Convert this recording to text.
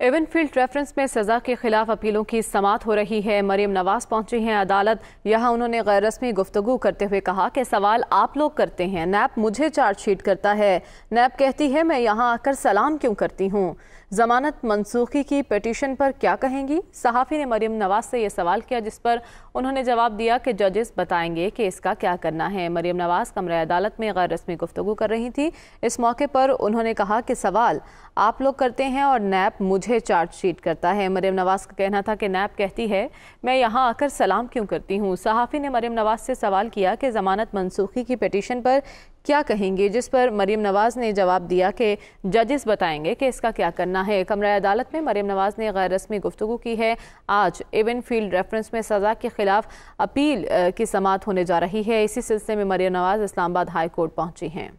Avon field reference में सजा के खिलाफ अपीलों की समात हो रही है। मरीम नवाज़ पहुँची हैं अदालत। यहाँ उन्होंने गैर रस्मी गुफ्तु करते हुए कहा कि सवाल आप लोग करते हैं। नैप मुझे चार्जशीट करता है। नैप कहती है, मैं यहाँ आकर सलाम क्यों करती हूँ? जमानत मनसूखी की पटिशन पर क्या कहेंगी? सहाफ़ी ने मरीम नवाज़ से यह सवाल किया, जिस पर उन्होंने जवाब दिया कि जजेस बताएँगे कि इसका क्या करना है। मरीम नवाज़ कमरा अदालत में गैर रस्मी गुफ्तु कर रही थी। इस मौके पर उन्होंने कहा कि सवाल आप लोग करते हैं और नैप मुझे चार्जशीट करता है। मरीम नवाज़ का कहना था कि नैब कहती है, मैं यहाँ आकर सलाम क्यों करती हूँ? सहाफ़ी ने मरीम नवाज़ से सवाल किया कि जमानत मनसूखी की पटिशन पर क्या कहेंगे, जिस पर मरीम नवाज़ ने जवाब दिया कि जजेस बताएँगे कि इसका क्या करना है। कमरा अदालत में मरीम नवाज़ ने गैर रस्मी गुफ्तु की है। आज एवन फ़ील्ड रेफरेंस में सज़ा के खिलाफ अपील की समात होने जा रही है। इसी सिलसिले में मरीम नवाज़ इस्लामाबाद हाई कोर्ट पहुँची हैं।